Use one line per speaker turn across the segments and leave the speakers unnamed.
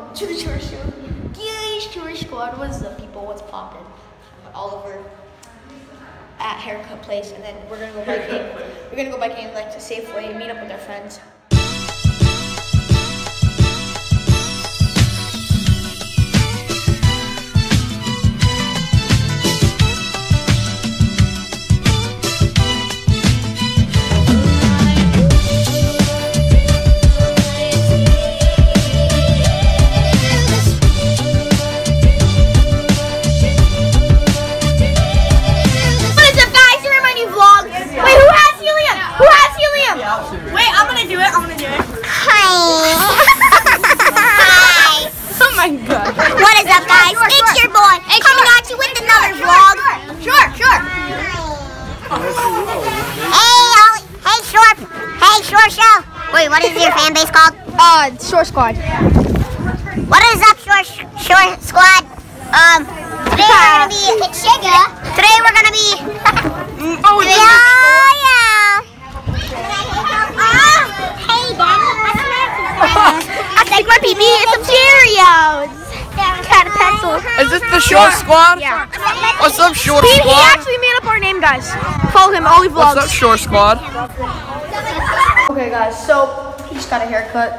welcome to the Shore Show. Today's Jewish Squad was the people, what's popping? Oliver at Haircut Place, and then we're gonna go biking. We're gonna go biking like to Safeway, meet up with our friends.
Hey, Shore Show. Wait, what is your fan base called?
Uh, Shore Squad.
What is up, Short Short Squad? Um, today we're gonna be Today we're gonna be. oh yeah, yeah. Oh, hey, Daddy.
I think my pee pee is some Cheerios. Got a pencil.
Is this the short squad?
Yeah.
What's up, short
He, he actually made up our name, guys. Follow him, Ollie Vlogs.
What's up, short squad?
Okay, guys, so he just got a haircut.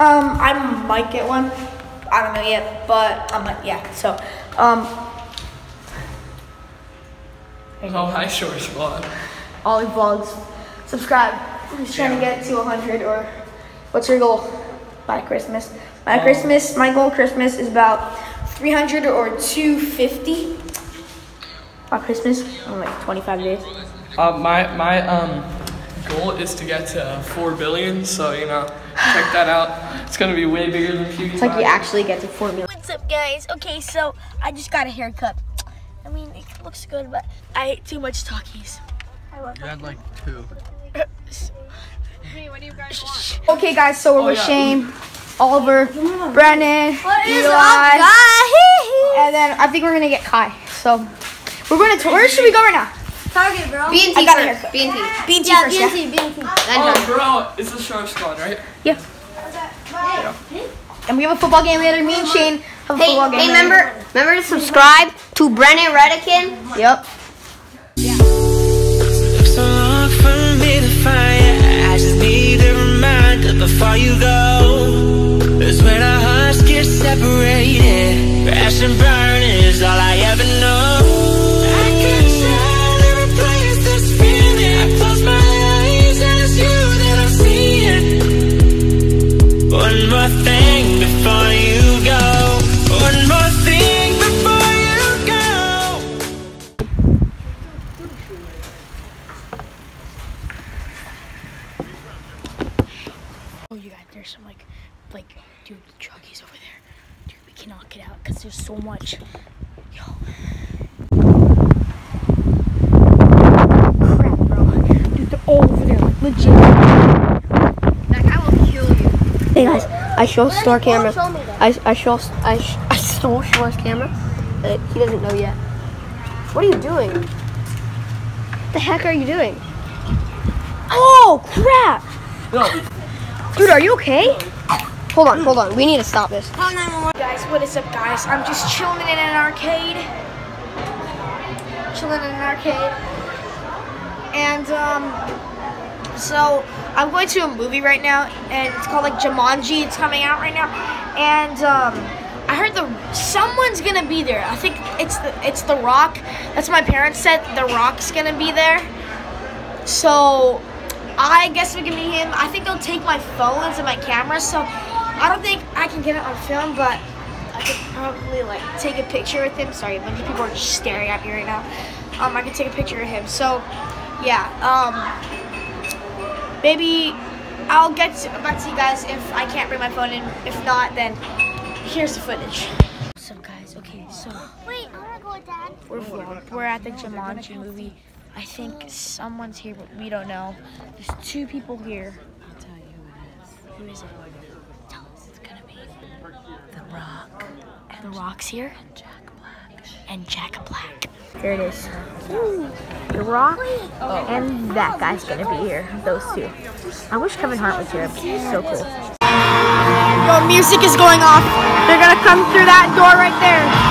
Um, I might get one. I don't know yet, but I'm like, yeah. So, um,
Oh, hi, short squad.
Ollie Vlogs, subscribe. He's trying to get to 100 or what's your goal by Christmas? My Christmas, my goal Christmas is about 300 or 250 by Christmas. In like 25 days.
Uh, my my um goal is to get to four billion. So you know, check that out. It's gonna be way bigger than PewDiePie.
It's like you actually get to 4 million.
What's up, guys? Okay, so I just got a haircut. I mean, it looks good, but I ate too much Takis. I love.
You had like two.
Okay, guys, so we're
Oh,
with
yeah.
Shane, Oliver, Brandon, Eli, and then I think we're gonna get Kai. So we're gonna. To, where should we go right now?
Target, bro.
B&T I got a haircut.
B&T.
B&T
Yeah,
first, yeah.
BNT, BNT.
Oh, bro, it's the short squad, right?
Yeah. And we have a football game later. Me and Shane have a
Hey,
football game
hey,
later.
remember, remember to subscribe to Brennan Redican.
Yep.
So long for me to find I just need a reminder before you go before you go One more thing before you go
Oh, you guys, there's some like, like, dude, Chucky's over there. Dude, we cannot get out because there's so much. Yo. Crap, bro. Dude, they're all over there, legit.
That guy will kill you.
Hey guys, I show Store camera.
Show.
I, I show I, sh- I stole Shore's camera. Uh, he doesn't know yet. What are you doing? What the heck are you doing? Oh crap! No. Dude, are you okay? Hold on, hold on. We need to stop this.
Guys, what is up, guys? I'm just chilling in an arcade. Chilling in an arcade. And, um, so I'm going to a movie right now, and it's called like Jumanji. It's coming out right now. And, um, I heard the someone's gonna be there. I think it's the it's The Rock. That's what my parents said. The Rock's gonna be there. So I guess we can meet him. I think they'll take my phones and my camera. So I don't think I can get it on film, but I could probably like take a picture with him. Sorry, a bunch of people are just staring at me right now. Um, I could take a picture of him. So yeah, um, maybe I'll get back to you guys if I can't bring my phone in. If not, then here's the footage.
What's up, guys? Okay, so
Wait, I wanna go with Dad.
We're vlog. We're at the Jumanji movie. I think someone's here, but we don't know. There's two people here. I'll tell you who it is. Who is it? Tell us it's gonna be The Rock. And the Rock's here. And Jack Black. And Jack Black. Here it is. The Rock and that guy's gonna be here. Those two. I wish Kevin Hart was here. He's so cool. Yo, music is going off.
They're gonna come through that door right there.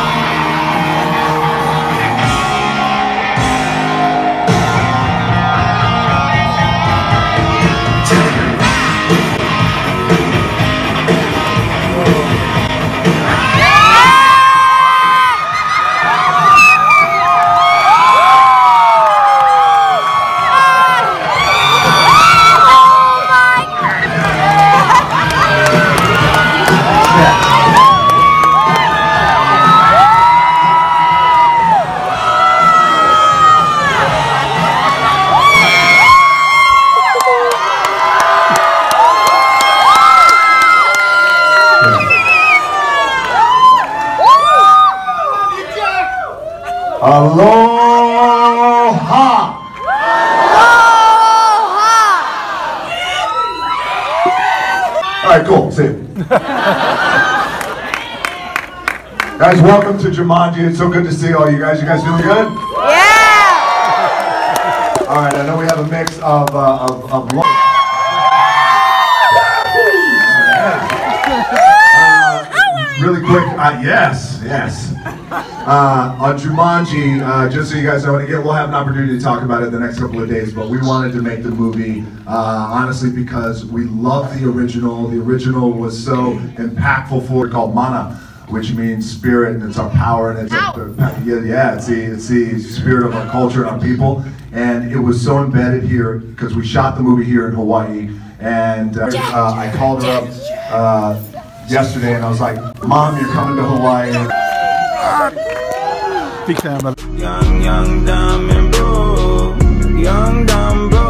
All right, cool. See you. guys, welcome to Jumanji. It's so good to see all you guys. You guys feeling good?
Yeah.
All right, I know we have a mix of uh, of, of Uh, really quick, uh, yes, yes. Uh, on Jumanji, uh, just so you guys know, and again, we'll have an opportunity to talk about it the next couple of days, but we wanted to make the movie, uh, honestly, because we love the original. The original was so impactful for it called Mana, which means spirit, and it's our power, and it's our, yeah, yeah, it's the, it's the spirit of our culture and our people. And it was so embedded here, because we shot the movie here in Hawaii, and uh, uh, I called her up uh, yesterday, and I was like, Mom, you're coming to Hawaii.
Young, young, dumb and broke. Young, dumb, broke. high school